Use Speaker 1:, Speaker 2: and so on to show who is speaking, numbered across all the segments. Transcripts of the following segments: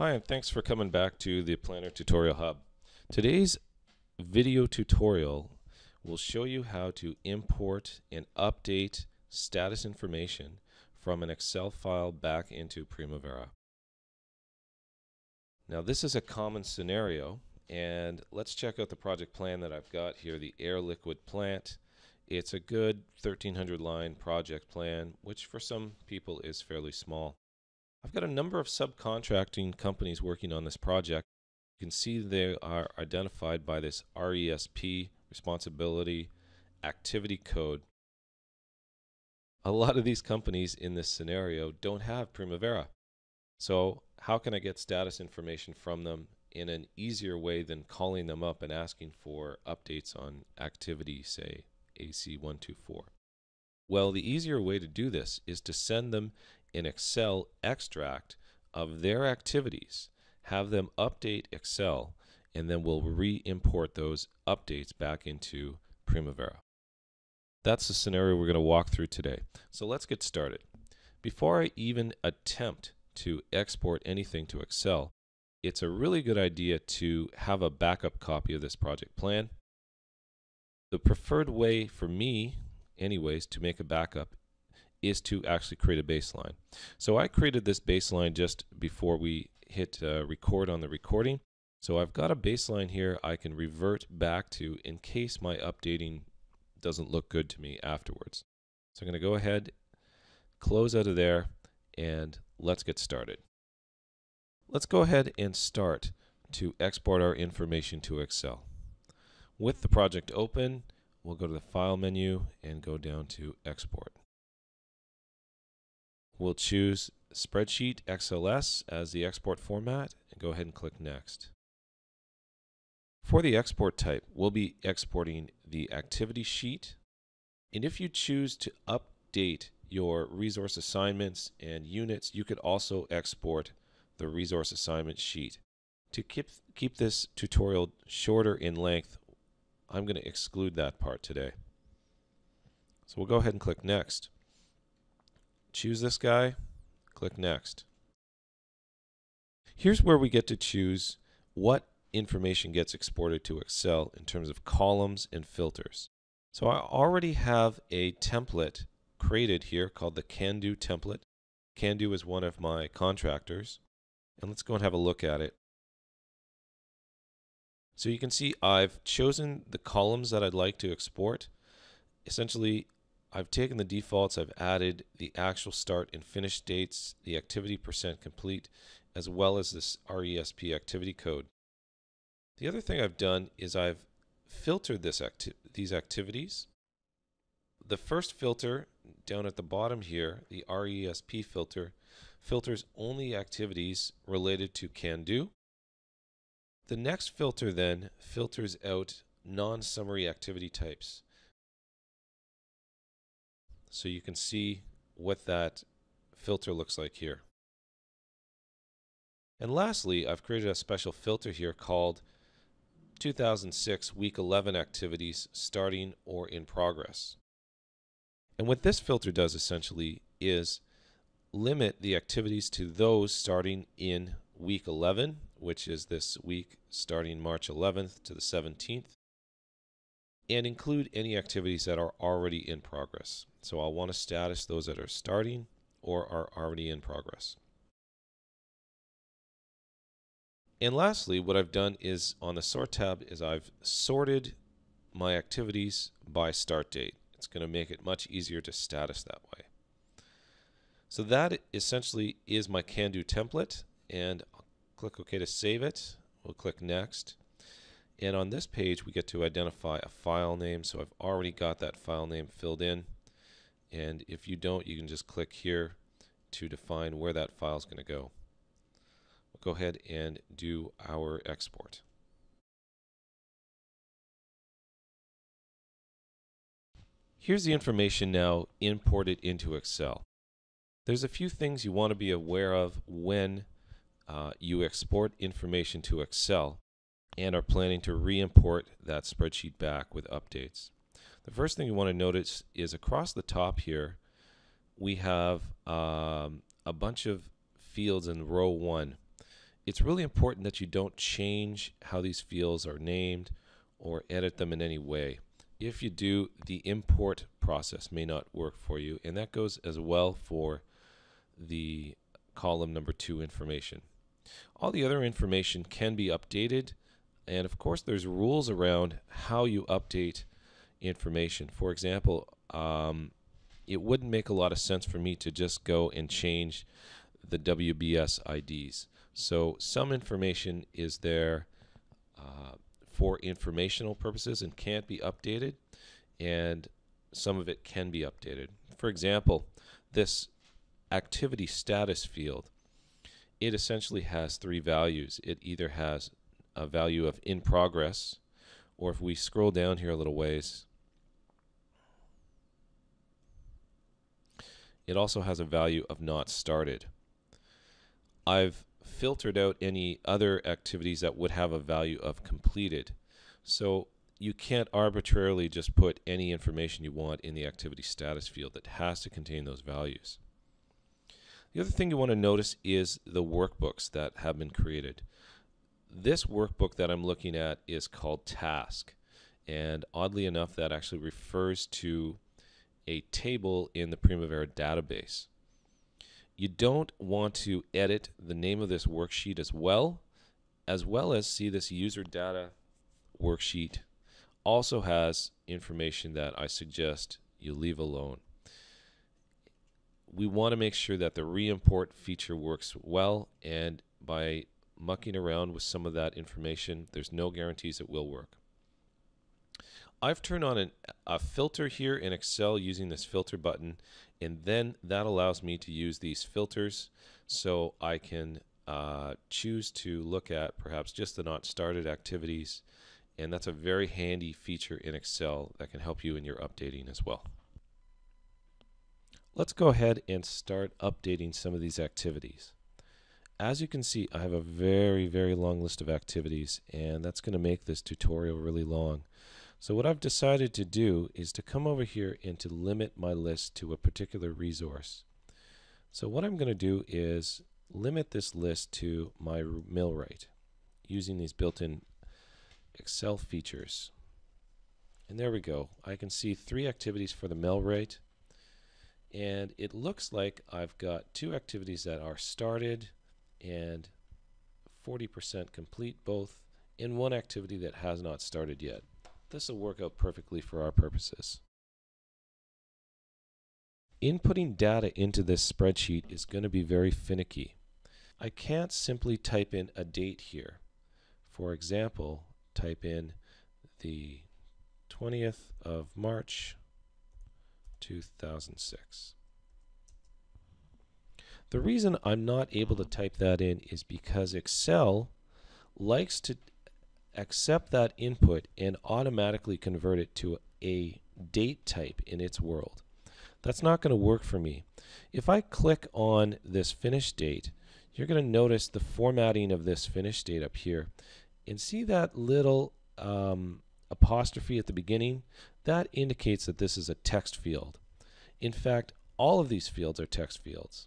Speaker 1: Hi, and thanks for coming back to the Planner Tutorial Hub. Today's video tutorial will show you how to import and update status information from an Excel file back into Primavera. Now this is a common scenario and let's check out the project plan that I've got here, the air liquid plant. It's a good 1300 line project plan, which for some people is fairly small. I've got a number of subcontracting companies working on this project. You can see they are identified by this RESP, responsibility activity code. A lot of these companies in this scenario don't have Primavera. So how can I get status information from them in an easier way than calling them up and asking for updates on activity, say AC124? Well, the easier way to do this is to send them an Excel extract of their activities, have them update Excel, and then we'll re-import those updates back into Primavera. That's the scenario we're going to walk through today. So let's get started. Before I even attempt to export anything to Excel, it's a really good idea to have a backup copy of this project plan. The preferred way for me, anyways, to make a backup is to actually create a baseline. So I created this baseline just before we hit uh, record on the recording. So I've got a baseline here I can revert back to in case my updating doesn't look good to me afterwards. So I'm going to go ahead, close out of there, and let's get started. Let's go ahead and start to export our information to Excel. With the project open, we'll go to the File menu and go down to Export. We'll choose Spreadsheet XLS as the export format and go ahead and click Next. For the export type, we'll be exporting the activity sheet. And if you choose to update your resource assignments and units, you could also export the resource assignment sheet. To keep, keep this tutorial shorter in length, I'm going to exclude that part today. So we'll go ahead and click Next. Choose this guy, click Next. Here's where we get to choose what information gets exported to Excel in terms of columns and filters. So I already have a template created here called the Can-Do template. Can-Do is one of my contractors. And let's go and have a look at it. So you can see I've chosen the columns that I'd like to export. Essentially, I've taken the defaults, I've added the actual start and finish dates, the activity percent complete, as well as this RESP activity code. The other thing I've done is I've filtered this acti these activities. The first filter down at the bottom here, the RESP filter, filters only activities related to can do. The next filter then filters out non-summary activity types. So you can see what that filter looks like here. And lastly, I've created a special filter here called 2006 Week 11 Activities Starting or in Progress. And what this filter does essentially is limit the activities to those starting in week 11, which is this week starting March 11th to the 17th, and include any activities that are already in progress. So I'll want to status those that are starting or are already in progress. And lastly, what I've done is on the sort tab is I've sorted my activities by start date. It's going to make it much easier to status that way. So that essentially is my can-do template and I'll click OK to save it. We'll click next. And on this page, we get to identify a file name. So I've already got that file name filled in. And if you don't, you can just click here to define where that file is going to go. We'll go ahead and do our export. Here's the information now imported into Excel. There's a few things you want to be aware of when uh, you export information to Excel and are planning to re-import that spreadsheet back with updates. The first thing you want to notice is across the top here, we have um, a bunch of fields in row one. it's really important that you don't change how these fields are named or edit them in any way. If you do, the import process may not work for you, and that goes as well for the column number two information. All the other information can be updated, and of course, there's rules around how you update information. For example, um, it wouldn't make a lot of sense for me to just go and change the WBS IDs. So some information is there uh, for informational purposes and can't be updated, and some of it can be updated. For example, this activity status field, it essentially has three values. It either has a value of in progress, or if we scroll down here a little ways, it also has a value of not started. I've filtered out any other activities that would have a value of completed. So you can't arbitrarily just put any information you want in the activity status field. It has to contain those values. The other thing you want to notice is the workbooks that have been created. This workbook that I'm looking at is called Task. And oddly enough, that actually refers to a table in the Primavera database. You don't want to edit the name of this worksheet as well, as well as see this user data worksheet also has information that I suggest you leave alone. We want to make sure that the re-import feature works well and by mucking around with some of that information, there's no guarantees it will work. I've turned on an, a filter here in Excel using this filter button and then that allows me to use these filters so I can uh, choose to look at perhaps just the not started activities and that's a very handy feature in Excel that can help you in your updating as well. Let's go ahead and start updating some of these activities. As you can see, I have a very, very long list of activities, and that's going to make this tutorial really long. So what I've decided to do is to come over here and to limit my list to a particular resource. So what I'm going to do is limit this list to my Millwright using these built-in Excel features. And there we go. I can see three activities for the Millwright. And it looks like I've got two activities that are started and 40% complete both, in one activity that has not started yet. This will work out perfectly for our purposes. Inputting data into this spreadsheet is going to be very finicky. I can't simply type in a date here. For example, type in the 20th of March 2006. The reason I'm not able to type that in is because Excel likes to accept that input and automatically convert it to a date type in its world. That's not going to work for me. If I click on this finish date, you're going to notice the formatting of this finish date up here. And see that little um, apostrophe at the beginning? That indicates that this is a text field. In fact, all of these fields are text fields.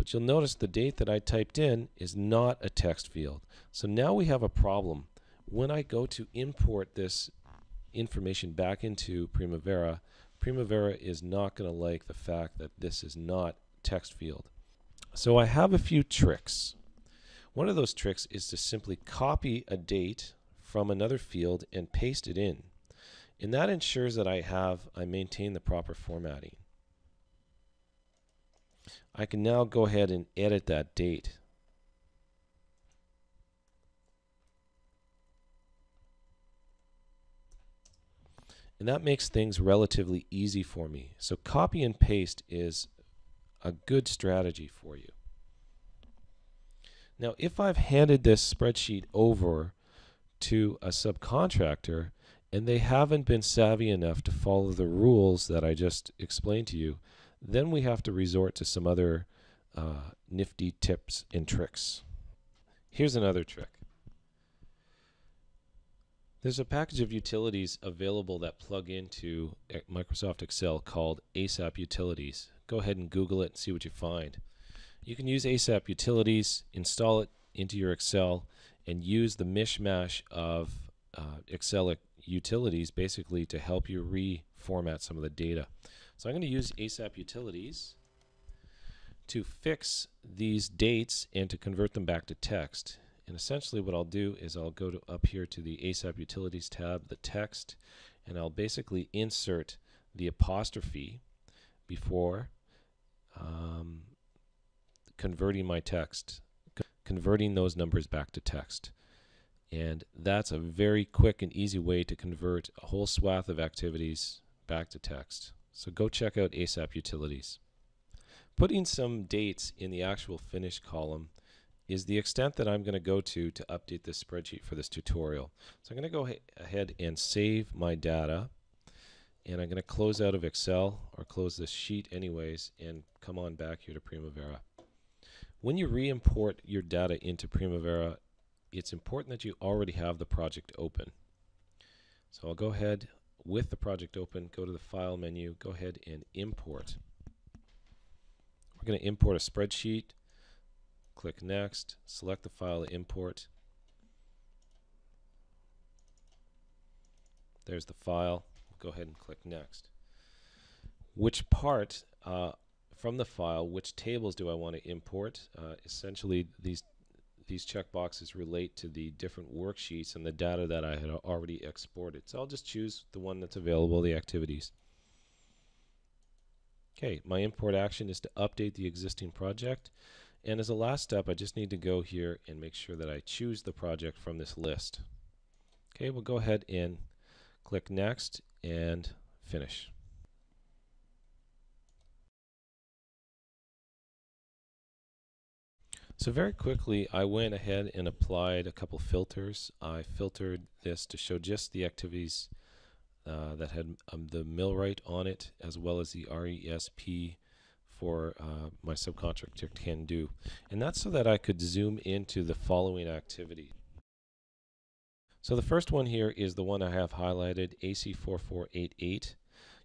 Speaker 1: But you'll notice the date that I typed in is not a text field. So now we have a problem. When I go to import this information back into Primavera, Primavera is not going to like the fact that this is not text field. So I have a few tricks. One of those tricks is to simply copy a date from another field and paste it in. And that ensures that I have, I maintain the proper formatting. I can now go ahead and edit that date. And that makes things relatively easy for me. So copy and paste is a good strategy for you. Now, if I've handed this spreadsheet over to a subcontractor and they haven't been savvy enough to follow the rules that I just explained to you, then we have to resort to some other uh, nifty tips and tricks. Here's another trick. There's a package of utilities available that plug into Microsoft Excel called ASAP Utilities. Go ahead and Google it and see what you find. You can use ASAP Utilities, install it into your Excel, and use the mishmash of uh, Excel utilities basically to help you reformat some of the data. So I'm going to use ASAP Utilities to fix these dates and to convert them back to text. And essentially what I'll do is I'll go to up here to the ASAP Utilities tab, the text, and I'll basically insert the apostrophe before um, converting my text, converting those numbers back to text. And that's a very quick and easy way to convert a whole swath of activities back to text. So go check out ASAP Utilities. Putting some dates in the actual finish column is the extent that I'm going to go to to update this spreadsheet for this tutorial. So I'm going to go ahead and save my data and I'm going to close out of Excel or close this sheet anyways and come on back here to Primavera. When you re-import your data into Primavera, it's important that you already have the project open. So I'll go ahead with the project open, go to the File menu, go ahead and import. We're going to import a spreadsheet. Click Next, select the file to import. There's the file. Go ahead and click Next. Which part uh, from the file, which tables do I want to import? Uh, essentially, these these checkboxes relate to the different worksheets and the data that I had already exported. So I'll just choose the one that's available, the activities. Okay, my import action is to update the existing project. And as a last step, I just need to go here and make sure that I choose the project from this list. Okay, we'll go ahead and click Next and Finish. So very quickly, I went ahead and applied a couple filters. I filtered this to show just the activities uh, that had um, the millwright on it, as well as the RESP for uh, my subcontractor can do. And that's so that I could zoom into the following activity. So the first one here is the one I have highlighted, AC4488.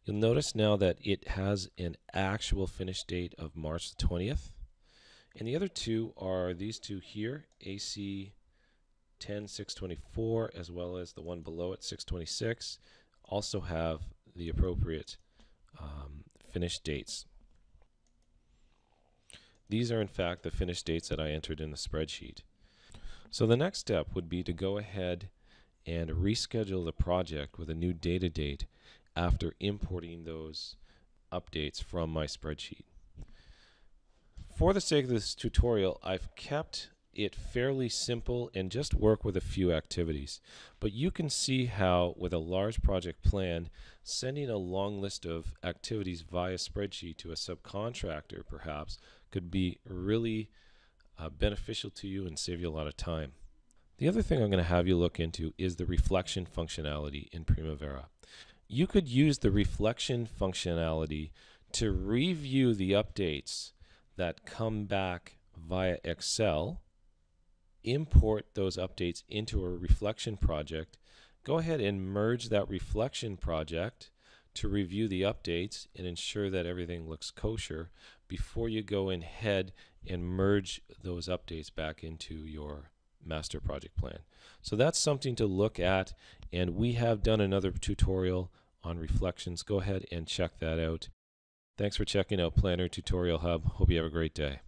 Speaker 1: You'll notice now that it has an actual finish date of March the 20th. And the other two are these two here, AC 10624 as well as the one below it, 626, also have the appropriate um, finish dates. These are in fact the finish dates that I entered in the spreadsheet. So the next step would be to go ahead and reschedule the project with a new data date after importing those updates from my spreadsheet. For the sake of this tutorial, I've kept it fairly simple and just work with a few activities. But you can see how, with a large project plan, sending a long list of activities via spreadsheet to a subcontractor perhaps could be really uh, beneficial to you and save you a lot of time. The other thing I'm going to have you look into is the reflection functionality in Primavera. You could use the reflection functionality to review the updates that come back via Excel, import those updates into a reflection project, go ahead and merge that reflection project to review the updates and ensure that everything looks kosher before you go ahead and merge those updates back into your master project plan. So that's something to look at and we have done another tutorial on reflections. Go ahead and check that out. Thanks for checking out Planner Tutorial Hub. Hope you have a great day.